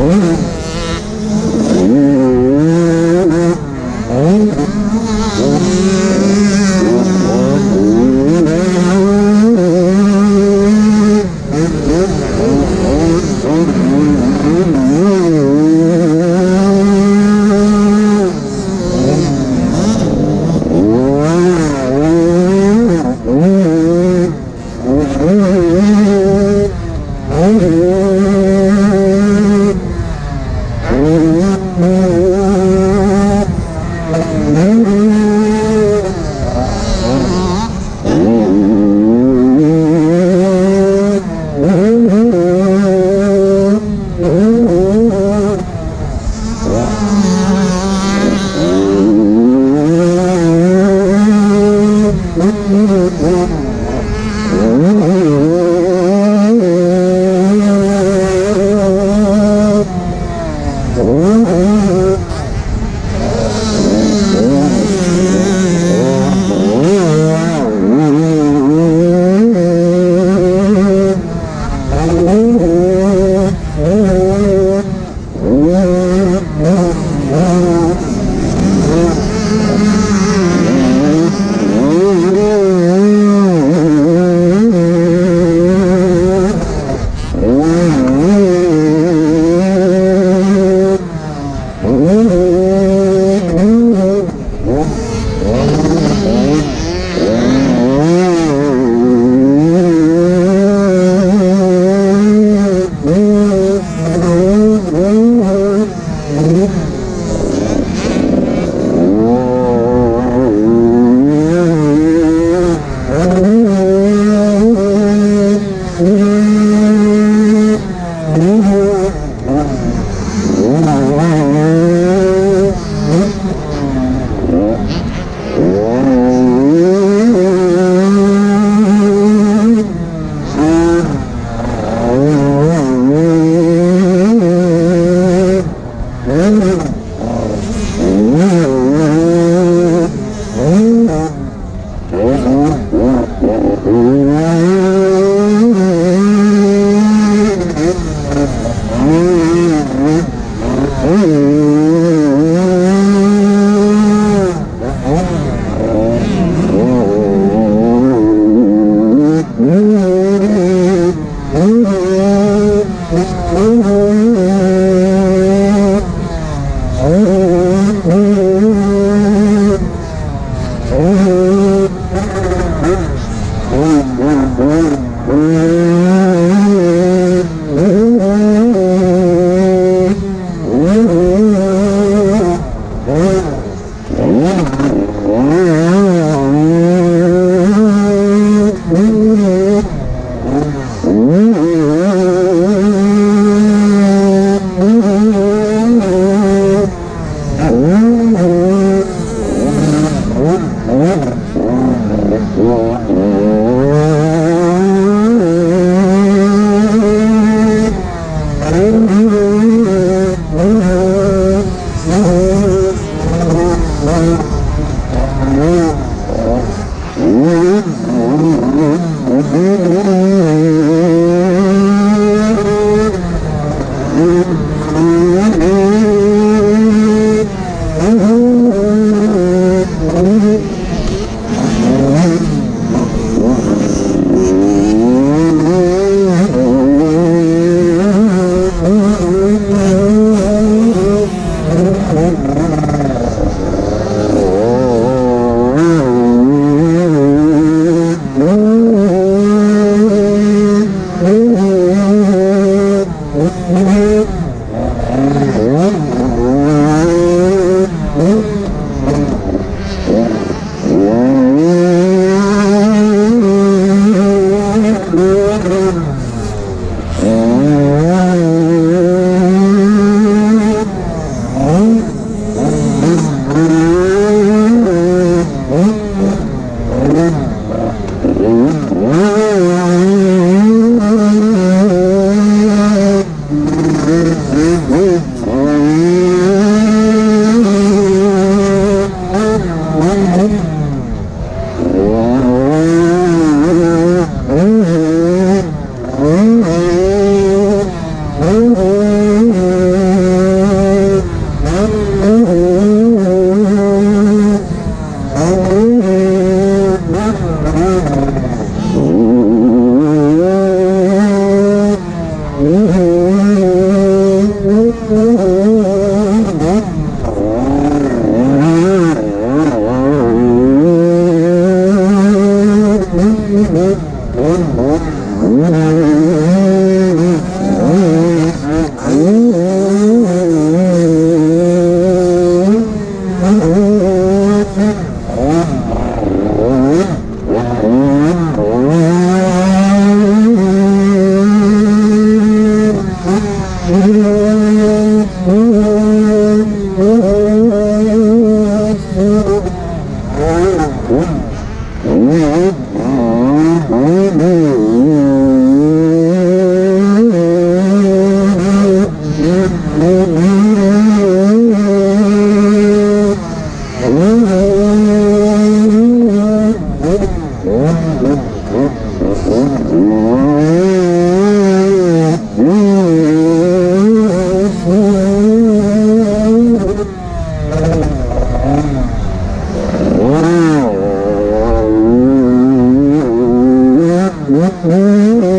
Uhum. Mm-hmm. Mm-hmm. Mm-hmm.